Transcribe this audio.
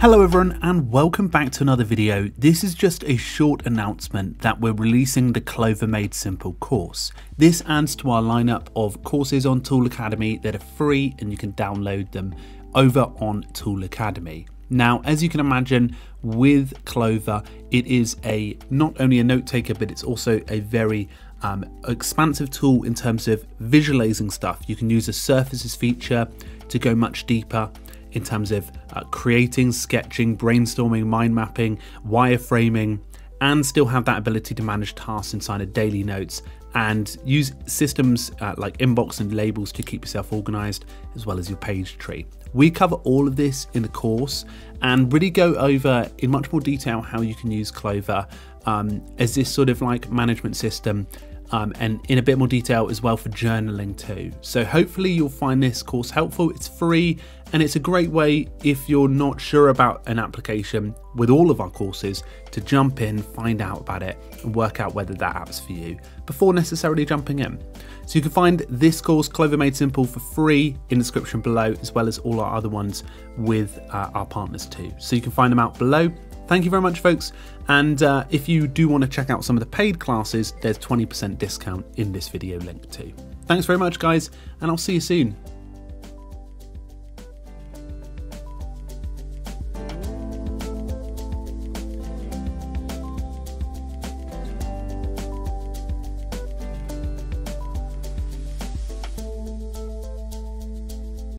Hello everyone and welcome back to another video. This is just a short announcement that we're releasing the Clover Made Simple course. This adds to our lineup of courses on Tool Academy that are free and you can download them over on Tool Academy. Now, as you can imagine, with Clover, it is a not only a note taker, but it's also a very um, expansive tool in terms of visualizing stuff. You can use a surfaces feature to go much deeper in terms of uh, creating, sketching, brainstorming, mind mapping, wireframing, and still have that ability to manage tasks inside of daily notes and use systems uh, like inbox and labels to keep yourself organized as well as your page tree. We cover all of this in the course and really go over in much more detail how you can use Clover um, as this sort of like management system um, and in a bit more detail as well for journaling too. So hopefully you'll find this course helpful. It's free and it's a great way if you're not sure about an application with all of our courses to jump in, find out about it, and work out whether that app's for you before necessarily jumping in. So you can find this course, Clover Made Simple, for free in the description below, as well as all our other ones with uh, our partners too. So you can find them out below. Thank you very much, folks. And uh, if you do want to check out some of the paid classes, there's 20% discount in this video link too. Thanks very much, guys, and I'll see you soon.